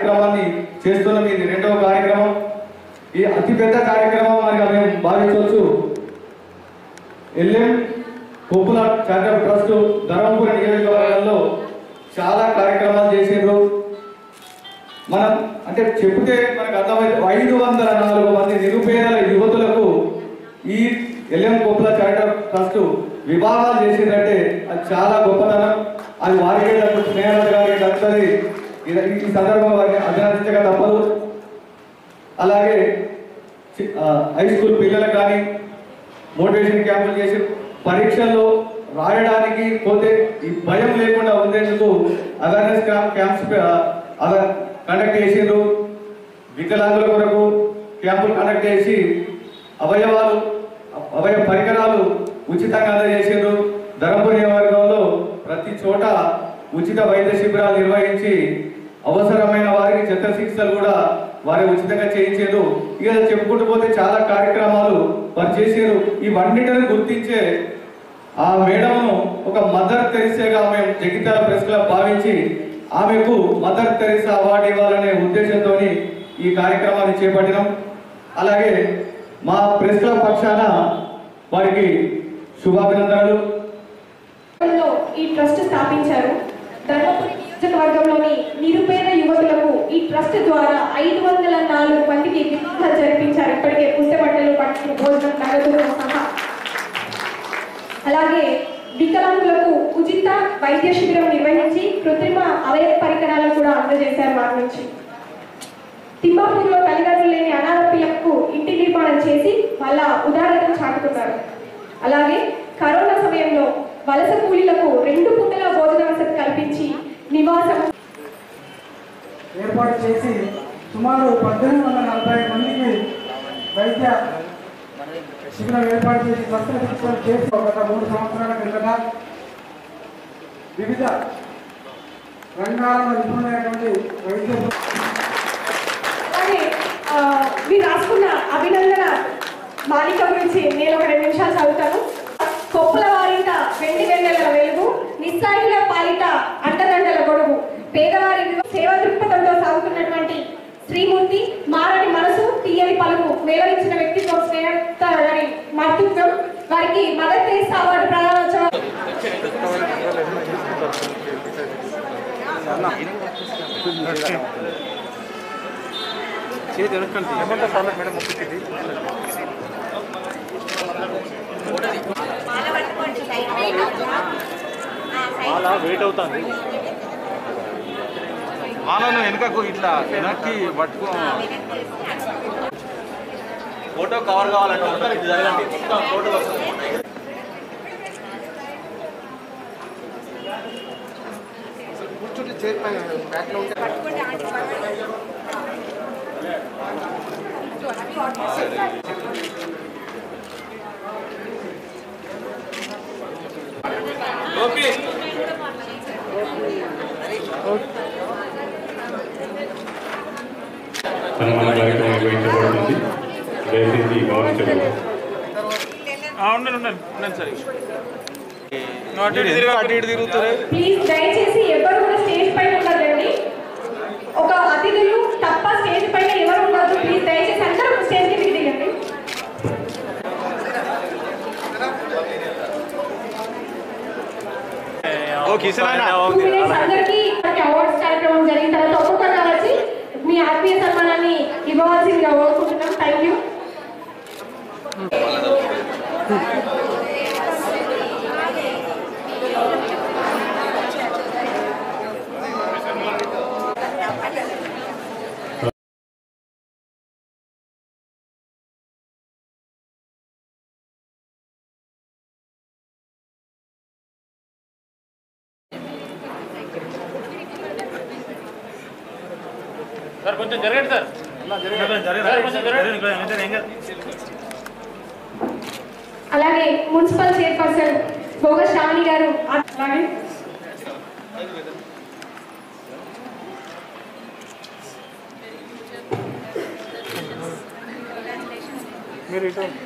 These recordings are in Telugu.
కార్యక్రమాన్ని చేస్తున్నాం ఇది రెండవ కార్యక్రమం. ఈ అతిపెద్ద కార్యక్రమం అని మేము భావించవచ్చు. L M Koppula charitable trust Dharmapuri నియోజకవర్గంలో చాలా కార్యక్రమాలు చేసిండ్రు. మనం అంటే చెప్తే మనకు అర్థమైతే ఐదు వందల నాలుగు మంది నిరుపేదల యువతులకు ఈ ఎల్ఎం కొప్పుల చారిటబుల్ ట్రస్ట్ వివాహాలు చేసిందంటే అది చాలా గొప్పతనం. అది వారికి దక్కుతుంది, స్నేహాల గారికి ఈ సందర్భంగా వారిని అభినందించక తప్పదు. అలాగే హై స్కూల్ పిల్లలకు కానీ మోటివేషన్ క్యాంపులు చేసి పరీక్షల్లో రాయడానికి పోతే ఈ భయం లేకుండా ఉండేందుకు అవేర్నెస్ క్యాంప్స్ కండక్ట్ చేసిండ్రు. వికలాంగుల కొరకు క్యాంపులు కండక్ట్ చేసి అవయవాలు అవయవ పరికరాలు ఉచితంగా అందజేసిండ్రు. ధర్మపురి నియోజకవర్గంలో ప్రతి చోట ఉచిత వైద్య శిబిరాలు నిర్వహించి అవసరమైన వారికి చెత్త చికిత్సలు కూడా వారి ఉచితంగా చేయించారు. ఇక చెప్పుకుంటూ పోతే చాలా కార్యక్రమాలు వారు చేశారు ఇవన్నిటిని గుర్తించే ఆ మేడంను ఒక మదర్ తెరిసేగా మేము జగిత్యాల ప్రెస్ క్లబ్ భావించి ఆమెకు మదర్ తెరిసా అవార్డు ఇవ్వాలనే ఉద్దేశంతో ఈ కార్యక్రమాన్ని చేపట్టినాం. అలాగే మా ప్రెస్ క్లబ్ పక్షాన వారికి శుభాభినందనలు. ఈ ట్రస్ట్ స్థాపించారు. ధర్మపురి నియోజకవర్గంలోని నిరుపేద యువతులకు ఈ ట్రస్ట్ ద్వారా ఐదు వందల నాలుగు మందికి వివాహాలు జరిపించారు. ఇప్పటికే పుస్తబట్టలు పట్టిన భోజనం నగదుతో సహా. అలాగే వికలాంగులకు ఉచిత వైద్య శిబిరం నిర్వహించి కృత్రిమ అవయవ పరికరాలను కూడా అందజేశారు వారి నుంచి. తిమ్మాపూర్లో తల్లిదండ్రులు లేని అనాథ పిల్లలకు ఇంటి నిర్మాణం చేసి వాళ్ళ ఉదారతను చాటుకున్నారు. అలాగే కరోనా సమయంలో వలస కూలీలకు రెండు పూటల భోజన వసతి కల్పించి నివాసం. ఏర్పాటు చేసి సుమారు పద్దెనిమిది వందల నలభై మందికి వైద్య శిబిరం ఏర్పాటు చేసి చికిత్సలు చేసి గత మూడు సంవత్సరాల కిందట వివిధ రంగాలలో నిపుణులైనటువంటి వైద్య మీరు రాసుకున్న అభినందన మాలిక గురించి నేను ఒక రెండు నిమిషాలు చదువుతాను. కొప్పుల వారింట వెండి వెన్నెల వెలుగు నిస్సాయిల పాలిట అంటదండల గొడుగు. పేదవారి సేవ దృక్పథంతో సాగుతున్నటువంటి శ్రీమూర్తి మారని మనసు తీయని పలుకు మేలవించిన వ్యక్తిత్వం స్నేహత మర్తిత్వం వారికి మదర్ తెరీసా అవార్డు ప్రధానోత్సవం అలా వెయిట్ అవుతుంది. మాలను వెనుకకు ఇట్లా వెనక్కి పట్టుకో. ఫోటో కవర్ కావాలంటే ఇది జరగండి. మొత్తం ఫోటో వస్తుంది కూర్చుంటే చైర్ పైన బ్యాక్లో సన్మాన కార్యక్రమం నిర్వహించబడుతుంది దయచేసి ప్లీజ్ దయచేసి ఎవరు కూడా స్టేజ్ పైన Can you sit down? కొంచెం జరగండి సార్. అలాగే మున్సిపల్ చైర్పర్సన్ భోగ శ్రావణి గారు అలాగే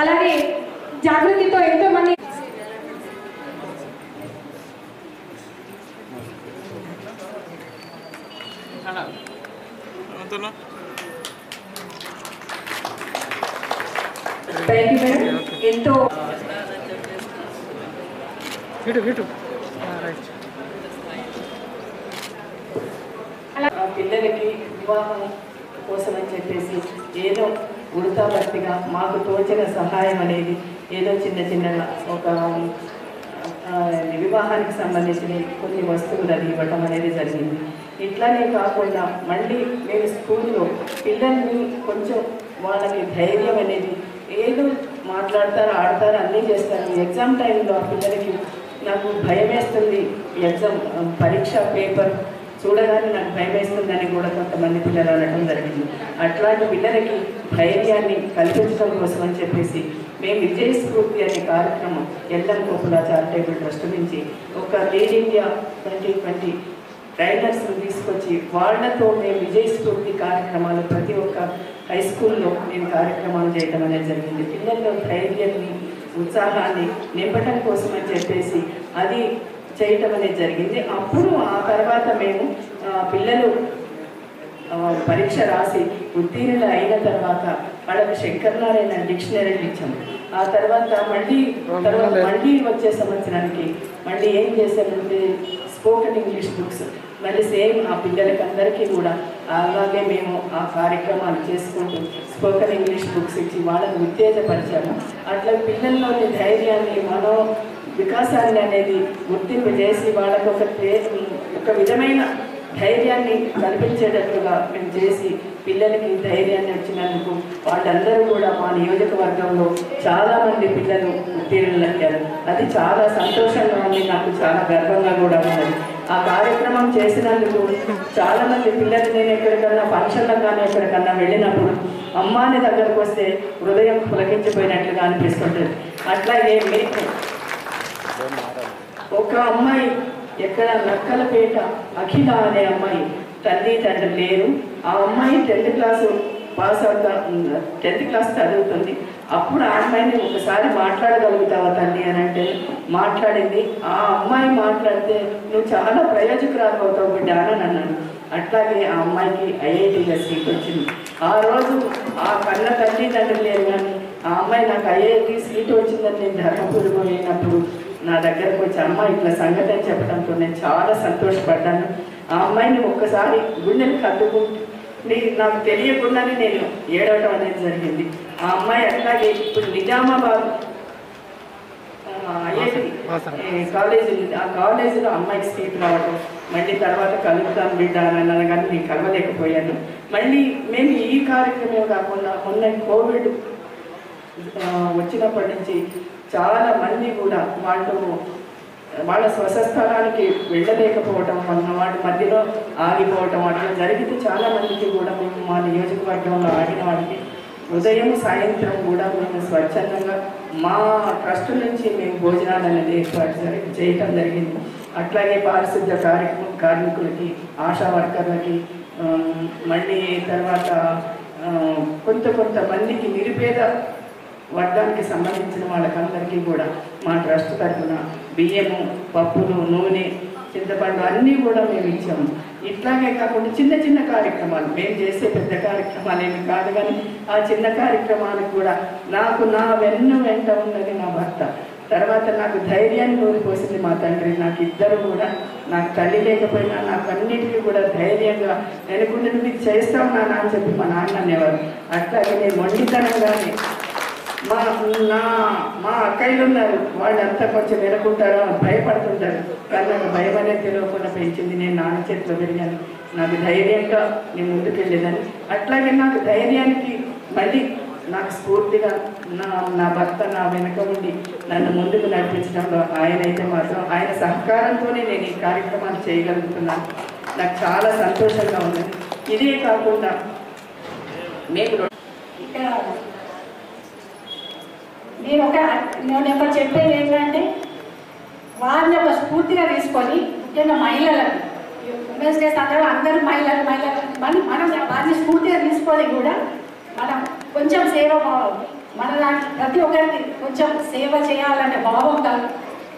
అలాగే జాగృతితో ఎంతో మంది అవుతున్నా థ్యాంక్ యూ మేడం ఎంతో ఆ పిల్లలకి వివాహం కోసం అని చెప్పేసి ఏదో ఉడతా మాకు తోచిన సహాయం అనేది ఏదో చిన్న చిన్నగా ఒక వివాహానికి సంబంధించిన కొన్ని వస్తువులు అది ఇవ్వటం అనేది జరిగింది. ఇట్లానే కాకుండా మళ్ళీ మేము స్కూల్లో పిల్లల్ని కొంచెం వాళ్ళకి ధైర్యం అనేది ఏదో మాట్లాడతారు ఆడతారు అన్నీ చేస్తారు ఎగ్జామ్ టైంలో ఆ పిల్లలకి నాకు భయం వేస్తుంది ఎగ్జామ్ పరీక్ష పేపర్ చూడగానే నాకు భయం వేస్తుందని కూడా కొంతమంది పిల్లలు అనడం జరిగింది. అట్లాంటి పిల్లలకి ధైర్యాన్ని కల్పించడం కోసం అని చెప్పేసి మేము విజయ స్ఫూర్తి అనే కార్యక్రమం ఎల్లం కోపుల చారిటబుల్ ట్రస్ట్ నుంచి ఒక lead India twenty twenty trainers తీసుకొచ్చి వాళ్ళతో మేము విజయ స్ఫూర్తి కార్యక్రమాలు ప్రతి ఒక్క హై స్కూల్లో నేను కార్యక్రమాలు చేయడం అనేది జరిగింది. పిల్లల్లో ధైర్యాన్ని ఉత్సాహాన్ని నింపటం కోసమని చెప్పేసి అది చేయటం అనేది జరిగింది. అప్పుడు ఆ తర్వాత మేము పిల్లలు పరీక్ష రాసి ఉత్తీర్ణులు అయిన తర్వాత వాళ్ళకి శంకరనారాయణ డిక్షనరీ ఇచ్చాము ఆ తర్వాత మళ్ళీ తర్వాత మళ్ళీ వచ్చే సంవత్సరానికి మళ్ళీ ఏం చేశామంటే స్పోకెన్ ఇంగ్లీష్ బుక్స్ మళ్ళీ సేమ్ ఆ పిల్లలకి అందరికీ కూడా అలాగే మేము ఆ కార్యక్రమాలు చేసుకుంటూ స్పోకెన్ ఇంగ్లీష్ బుక్స్ ఇచ్చి వాళ్ళని ఉత్తేజపరిచాము. అట్లా పిల్లల్లోని ధైర్యాన్ని మనో వికాసాన్ని అనేది గుర్తింపు చేసి వాళ్ళకు ఒక ఒక విధమైన ధైర్యాన్ని కల్పించేటట్లుగా మేము చేసి పిల్లలకి ధైర్యాన్ని వచ్చినందుకు వాళ్ళందరూ కూడా మా నియోజకవర్గంలో చాలామంది పిల్లలు పిల్లలు ఉత్తీర్ణులయ్యారు. అది చాలా సంతోషంగా ఉంది నాకు చాలా గర్వంగా కూడా ఉన్నది. ఆ కార్యక్రమం చేసినందుకు చాలా మంది పిల్లలు నేను ఎక్కడికన్నా ఫంక్షన్లకు కానీ ఎక్కడికన్నా వెళ్ళినప్పుడు అమ్మాని దగ్గరకు వస్తే హృదయం పులకించిపోయినట్లుగా అనిపిస్తుంటుంది. అట్లాగే మీకు ఒక అమ్మాయి ఎక్కడ నక్కలపేట అఖిల అనే అమ్మాయి తల్లి తండ్రి లేరు. ఆ అమ్మాయి టెన్త్ క్లాసు పాస్ అవుతా టెన్త్ క్లాస్ చదువుతుంది. అప్పుడు ఆ అమ్మాయిని ఒకసారి మాట్లాడగలుగుతావా తల్లి అని అంటే మాట్లాడింది. ఆ అమ్మాయి మాట్లాడితే నువ్వు చాలా ప్రయోజకురాలు అవుతావు బిడ్డ అని అన్నాను అట్లాగే ఆ అమ్మాయికి ఐఐటీలో సీట్ వచ్చింది. ఆ రోజు ఆ కన్న తల్లిదండ్రులు లేరు కానీ ఆ అమ్మాయి నాకు ఐఐటి సీట్ వచ్చిందని నేను ధర్మపురం వెళ్ళినప్పుడు నా దగ్గరకు వచ్చి అమ్మ ఇట్లా సంఘటన చెప్పడంతో నేను చాలా సంతోషపడ్డాను. ఆ అమ్మాయిని ఒక్కసారి గుండెని కట్టుకుంటూ నీ- నాకు తెలియకుండానే నేను ఏడవటం అనేది జరిగింది ఆ అమ్మాయి అట్లాగే ఇప్పుడు నిజామాబాద్ ఐఐటి కాలేజీ. ఆ కాలేజీలో అమ్మాయికి సీట్ రావడం మళ్ళీ తర్వాత కలుగుతాం బిడ్డ అని అన్నాను కానీ నేను కలవలేకపోయాను మళ్ళీ మేము ఈ కార్యక్రమం కాకుండా మొన్న కోవిడ్ వచ్చినప్పటి నుంచి చాలా మంది కూడా వాళ్ళు వాళ్ళ స్వస్థలానికి వెళ్ళలేకపోవటం వలన వాటి మధ్యలో ఆగిపోవటం అట్లా జరిగితే చాలా మందికి కూడా మేము మా నియోజకవర్గంలో ఆడిన వాటికి ఉదయం సాయంత్రం కూడా మేము స్వచ్ఛందంగా మా ట్రస్ట్ నుంచి మేము భోజనాలు అనేది ఏర్పాటు చేయటం జరిగింది. అట్లాగే పారిశుద్ధ కార్యక్రమం కార్మికులకి ఆశా వర్కర్లకి మళ్ళీ తర్వాత కొంత కొంతమందికి నిరుపేద వర్గానికి సంబంధించిన వాళ్ళకందరికీ కూడా మా ట్రస్ట్ తరఫున బియ్యము పప్పులు నూనె చింతపండు అన్నీ కూడా మేము ఇచ్చాము. ఇట్లాగే కాకుండా చిన్న చిన్న కార్యక్రమాలు. మేము చేసే పెద్ద కార్యక్రమాలు ఏమి కాదు కానీ ఆ చిన్న కార్యక్రమాలకు కూడా నాకు నా వెన్న వెంట ఉన్నది నా భర్త. తర్వాత నాకు ధైర్యాన్ని కోల్పోసింది మా తండ్రి. నాకు ఇద్దరు కూడా నాకు తల్లి లేకపోయినా నాకు అన్నిటికీ కూడా ధైర్యంగా నేను నువ్వు ఇది చేస్తావు నాన్న అని చెప్పి మా నాన్న అనేవారు. అట్లాగే నేను మొండితనంగానే మా నా మా అక్కలు ఉన్నారు వాళ్ళంతా కొంచెం వెనుకుంటారు భయపడుతుంటారు. కానీ నాకు భయం అనేది తెలియకుండా పెంచింది నేను నాన్న చేతిలో పెరిగాను. నాకు ధైర్యంగా నేను ముందుకెళ్ళేదాన్ని అట్లాగే నాకు ధైర్యానికి మళ్ళీ నాకు స్ఫూర్తిగా నా నా భర్త నా వెనక ఉండి నన్ను ముందుకు నడిపించడంలో ఆయన అయితే మాత్రం ఆయన సహకారంతోనే నేను ఈ కార్యక్రమాలు చేయగలుగుతున్నాను. నాకు చాలా సంతోషంగా ఉంది ఇదే కాకుండా మేము ఇక్కడ నేను ఒక నేను ఒక చెప్పేది ఏంటంటే వారిని ఒక స్ఫూర్తిగా తీసుకొని ముఖ్యంగా మహిళలకు ఉమెన్స్ డే సందర్భంగా అందరూ మహిళలు మహిళలు మనం మనం వారిని స్ఫూర్తిగా తీసుకొని కూడా మనం కొంచెం సేవ మన లాంటి ప్రతి ఒక్కరికి కొంచెం సేవ చేయాలనే భావం కాదు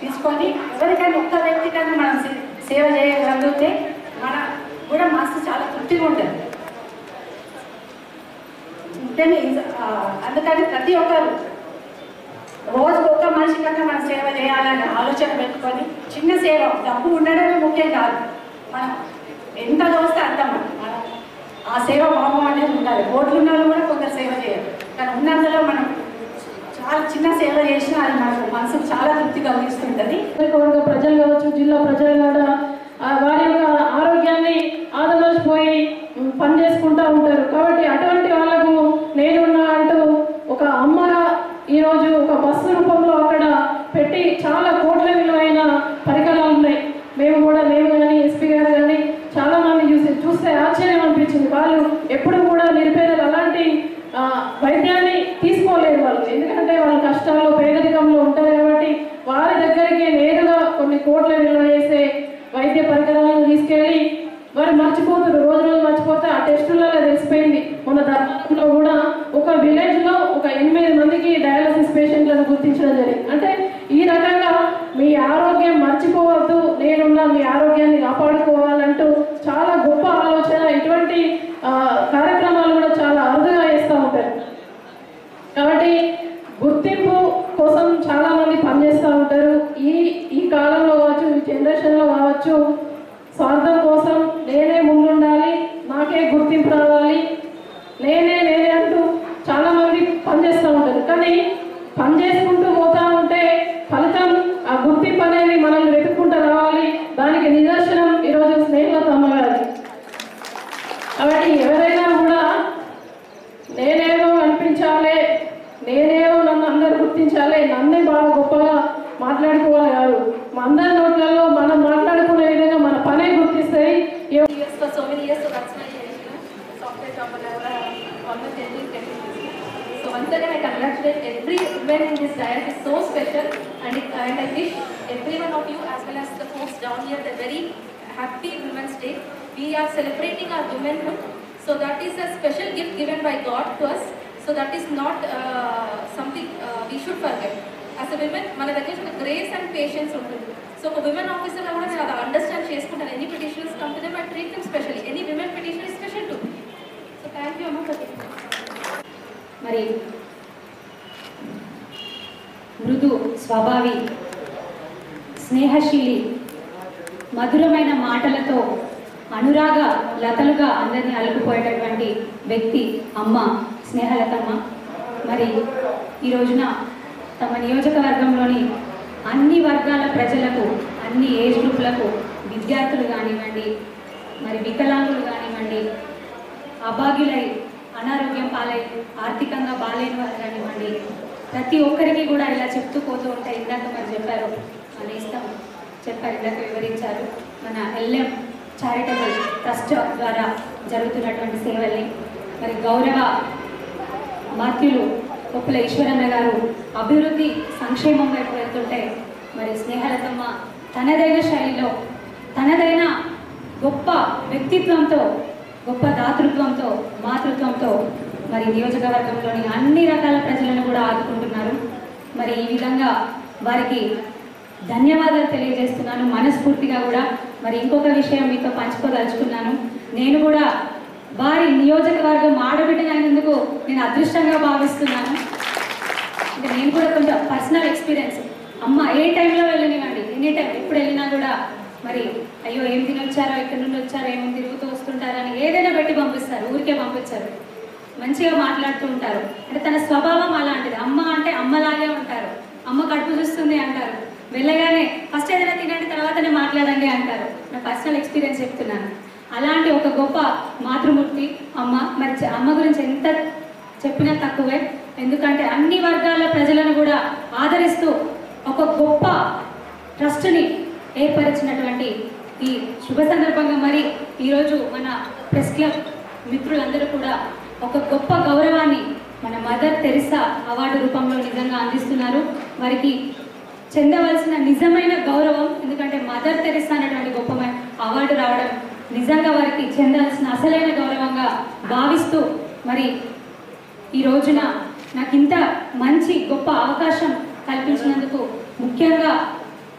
తీసుకొని ఎవరికైనా ఒక్క వ్యక్తికైనా మనం సే- సేవ చేయగలిగితే మన కూడా మనసు చాలా తృప్తిగా ఉంటుంది. అందుకని ప్రతి ఒక్కరు ఒక మన మనం సేవ చేయాలనే ఆలోచన పెట్టుకొని చిన్న సేవ డబ్బు ఉండడమే ముఖ్యం కాదు. మనం ఎంత దోస్తే అంత మనం ఆ సేవ భావం అనేది ఉండాలి. ఓట్లు ఉన్న వాళ్ళు కూడా కొంత సేవ చేయాలి కానీ ఉన్నంతలో మనం చాలా చిన్న సేవ చేసినా అది మనకు మనసుకు చాలా తృప్తి కలిగిస్తుంటుంది ప్రజలు కావచ్చు జిల్లా ప్రజలు కూడా వారి యొక్క ఆరోగ్యాన్ని ఆదమర్చిపోయి పని చేసుకుంటూ ఉంటారు. కాబట్టి అటువంటి వాళ్ళకు నేనున్నా అంటూ ఒక అమ్మ ఈరోజు ఒక బస్సు రూపంలో అక్కడ పెట్టి చాలా కోట్ల విలువైన పరికరాలు ఉన్నాయి. మేము కూడా మేము కానీ ఎస్పీ గారు కానీ చాలా మంది చూసి చూస్తే ఆశ్చర్యం అనిపించింది వాళ్ళు ఎప్పుడు కూడా నిరుపేదలు అలాంటి ఆ, వైద్యాన్ని తీసుకోలేరు వాళ్ళు ఎందుకంటే వాళ్ళ కష్టాల్లో పేదరికంలో ఉంటారు కాబట్టి వారి దగ్గరికి నేరుగా కొన్ని కోట్ల విలువ చేసే వైద్య పరికరాలను తీసుకెళ్ళి వారు మర్చిపోతారు రోజు రోజు మర్చిపోతే ఆ టెస్టులలో తెలిసిపోయింది మన ధర్మంలో కూడా ఒక విలేజ్లో ఒక ఎనిమిది మందికి డయాలసిస్ పేషెంట్లను గుర్తించడం జరిగింది అంటే ఈ రకంగా మీ ఆరోగ్యం మర్చిపోవద్దు నేనున్నా మీ ఆరోగ్యాన్ని కాపాడుకోవాలంటూ చాలా గొప్ప ఆలోచన ఇటువంటి ఆ, కార్యక్రమాలు కూడా చాలా అరుదుగా చేస్తూ ఉంటారు కాబట్టి గుర్తింపు కోసం చాలా మంది పనిచేస్తూ ఉంటారు ఈ ఈ కాలంలో కావచ్చు ఈ జనరేషన్లో కావచ్చు స్వార్థం కోసం నేనే ముందుండాలి నాకే గుర్తింపు రావాలి నేనే నేనే అంటూ చాలా మంది పనిచేస్తూ ఉంటారు కానీ పని చేసుకుంటూ పోతా ఉంటే ఫలితం ఆ గుర్తింపు అనేది మనల్ని వెతుక్కుంటూ రావాలి దానికి నిదర్శనం ఈరోజు స్నేహితులతో అమ్మగారు కాబట్టి ఎవరైనా కూడా నేనేదో అనిపించాలి నేనేదో నన్ను అందరు గుర్తించాలి నన్నే బాగా గొప్పగా మాట్లాడుకోవాలి కాదు మా అందరి నోట్లలో మనం మాట్లాడుకునే విధంగా మన పనే గుర్తిస్తాయి ఏ- years for so many years, so that's my you know, software job and I was uh, almost 10 years, 10 years. So once again, I congratulate every woman in this diet. It's so special, and it, and I wish every one of you, as well as the folks down here, the very happy Women's Day. We are celebrating our womanhood, so that is a special gift given by God to us. So that is not uh, something uh, we should forget. As a women, మన దగ్గర ఒక గ్రేస్ అండ్ పేషెన్స్ ఉంటుంది. సో ఒక విమెన్ ఆఫీసర్లో కూడా నేను అది అండర్స్టాండ్ చేసుకుంటాను any petitions company but treat them specially any women petition is special to so thank you అమ్మ మరి మృదు స్వభావి స్నేహశీలి మధురమైన మాటలతో అనురాగ లతలుగా అందరినీ అలుపుపోయేటటువంటి వ్యక్తి అమ్మ స్నేహలతమ్మ. మరి ఈ రోజున తమ నియోజకవర్గంలోని అన్ని వర్గాల ప్రజలకు అన్ని ఏజ్ గ్రూప్లకు విద్యార్థులు కానివ్వండి మరి వికలాంగులు కానివ్వండి అభాగ్యులై అనారోగ్యం పాలై ఆర్థికంగా బాలేని వారు కానివ్వండి ప్రతి ఒక్కరికి కూడా ఇలా చెప్తూ పోతూ ఉంటే ఇందాక మరి చెప్పారు మన ఇష్టం చెప్పారు ఇందాక వివరించారు. మన ఎల్ఎం చారిటబుల్ ట్రస్ట్ ద్వారా జరుగుతున్నటువంటి సేవల్ని మరి గౌరవ మాత్యులు కొప్పుల ఈశ్వరన్న గారు అభివృద్ధి సంక్షేమం వైపు వెళ్తుంటే మరి స్నేహలతమ్మ తనదైన శైలిలో తనదైన గొప్ప వ్యక్తిత్వంతో గొప్ప దాతృత్వంతో మాతృత్వంతో మరి నియోజకవర్గంలోని అన్ని రకాల ప్రజలను కూడా ఆదుకుంటున్నారు. మరి ఈ విధంగా వారికి ధన్యవాదాలు తెలియజేస్తున్నాను మనస్ఫూర్తిగా కూడా. మరి ఇంకొక విషయం మీతో పంచుకోదలుచుకున్నాను. నేను కూడా వారి నియోజకవర్గం ఆడబిడ్డనైనందుకు నేను అదృష్టంగా భావిస్తున్నాను. అంటే నేను కూడా కొంచెం పర్సనల్ ఎక్స్పీరియన్స్. అమ్మ ఏ టైంలో వెళ్ళనివ్వండి? Any time. ఎప్పుడు వెళ్ళినా కూడా మరి అయ్యో ఏం తినొచ్చారో ఎక్కడి నుండి వచ్చారో ఏం తిరుగుతూ వస్తుంటారని ఏదైనా పెట్టి పంపిస్తారు. ఊరికే పంపించారు. మంచిగా మాట్లాడుతూ ఉంటారు. అంటే తన స్వభావం అలాంటిది. అమ్మ అంటే అమ్మలాగే ఉంటారు. అమ్మ కడుపు చూస్తుంది అంటారు. వెళ్ళగానే ఫస్ట్ ఏదైనా తినండి తర్వాతనే మాట్లాడండి అంటారు. నా పర్సనల్ ఎక్స్పీరియన్స్ చెప్తున్నాను. అలాంటి ఒక గొప్ప మాతృమూర్తి అమ్మ మరి అమ్మ గురించి ఎంత చెప్పినా తక్కువే. ఎందుకంటే అన్ని వర్గాల ప్రజలను కూడా ఆదరిస్తూ ఒక గొప్ప ట్రస్ట్ని ఏర్పరిచినటువంటి ఈ శుభ సందర్భంగా మరి ఈరోజు మన ప్రెస్ క్లబ్ మిత్రులందరూ కూడా ఒక గొప్ప గౌరవాన్ని మన మదర్ తెరిసా అవార్డు రూపంలో నిజంగా అందిస్తున్నారు. వారికి చెందవలసిన నిజమైన గౌరవం ఎందుకంటే మదర్ తెరిసా అనేటువంటి గొప్ప అవార్డు రావడం నిజంగా వారికి చెందాల్సిన అసలైన గౌరవంగా భావిస్తూ మరి ఈ రోజున నాకు ఇంత మంచి గొప్ప అవకాశం కల్పించినందుకు ముఖ్యంగా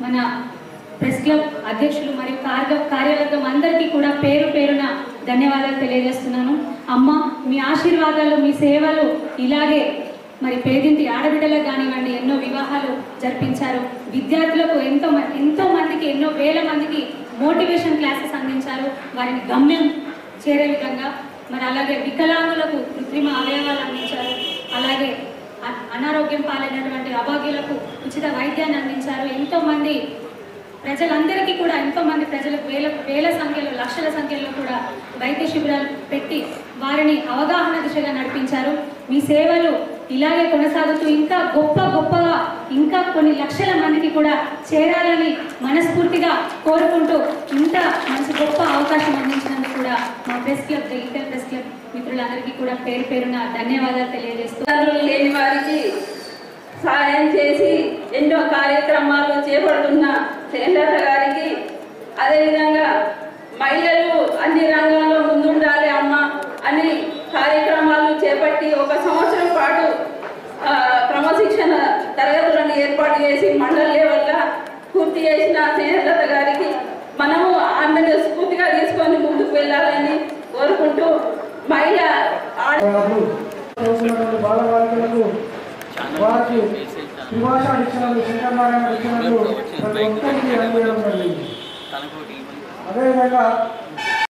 మన ప్రెస్ క్లబ్ అధ్యక్షులు మరియు కార్య కార్యవర్గం అందరికీ కూడా పేరు పేరున ధన్యవాదాలు తెలియజేస్తున్నాను. అమ్మ మీ ఆశీర్వాదాలు మీ సేవలు ఇలాగే మరి పేదింటి ఆడబిడ్డలకు కానివ్వండి ఎన్నో వివాహాలు జరిపించారు. విద్యార్థులకు ఎంతో మ- ఎంతో మందికి ఎన్నో వేల మందికి మోటివేషన్ క్లాసెస్ అందించారు. వారిని గమ్యం చేరే విధంగా మరి అలాగే వికలాంగులకు కృత్రిమ అవయవాలు అందించారు. అలాగే అనారోగ్యం పాలైనటువంటి అభాగ్యులకు ఉచిత వైద్యాన్ని అందించారు. ఎంతో మంది ప్రజలందరికీ కూడా ఎంతో మంది ప్రజలకు వేల వేల సంఖ్యలో లక్షల సంఖ్యలో కూడా వైద్య శిబిరాలు పెట్టి వారిని అవగాహన దిశగా నడిపించారు. మీ సేవలు ఇలాగే కొనసాగుతూ ఇంకా గొప్ప గొప్పగా ఇంకా కొన్ని లక్షల మందికి కూడా చేరాలని మనస్ఫూర్తిగా కోరుకుంటూ ఇంత మంచి గొప్ప అవకాశం అందించినందుకు కూడా మా press club digital press club మిత్రులందరికీ కూడా పేరు పేరున ధన్యవాదాలు తెలియజేస్తూ లేని వారికి సహాయం చేసి ఎన్నో కార్యక్రమాలు చేపడుతున్న శైలత గారికి అదేవిధంగా మహిళలు అన్ని రంగాల ముందుండాలి అమ్మ అని కార్యక్రమాలు చేపట్టి ఒక సంవత్సరం పాటు ఆ, క్రమశిక్షణ తరగతులను ఏర్పాటు చేసి మండల లెవెల్గా స్ఫూర్తి చేసిన స్నేహలత గారికి మనము ఆమెను స్ఫూర్తిగా తీసుకొని ముందుకు వెళ్ళాలని కోరుకుంటూ మహిళ బాలబాలికలకు వారికి శంకరనారాయణ ప్రతి ఒక్కరికి అందజేయడం జరిగింది అదేవిధంగా